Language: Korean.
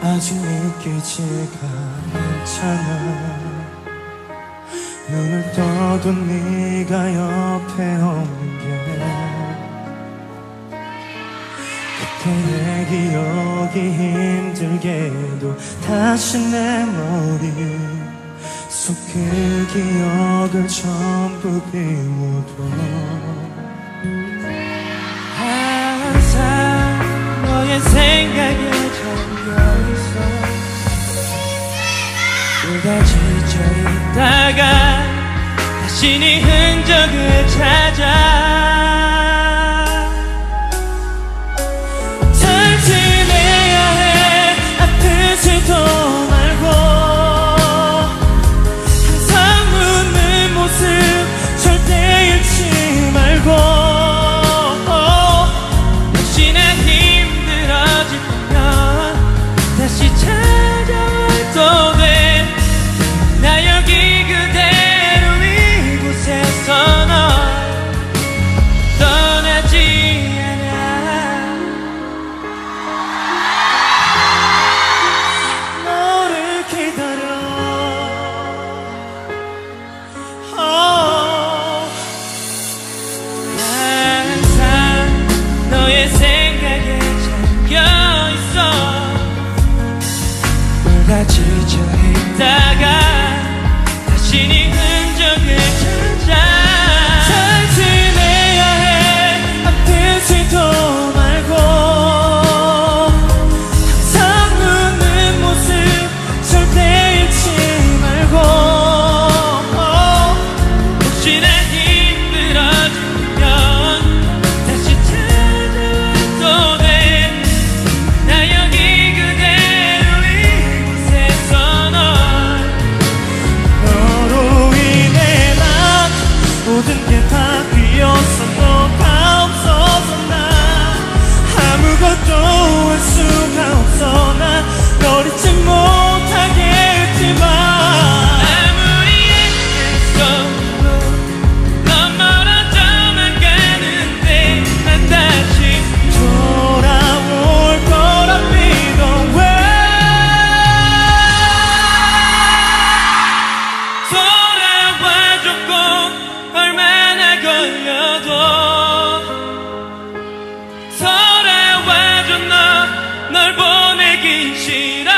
아직 있기지가 않잖아. 눈을 떠도 네가 옆에 없는 게 그때 내 기억이 힘들게도 다시 내 머리 속 그 기억을 전부 비워둬. 지쳐 있다가 다시 네 don't 날 보내기 싫어.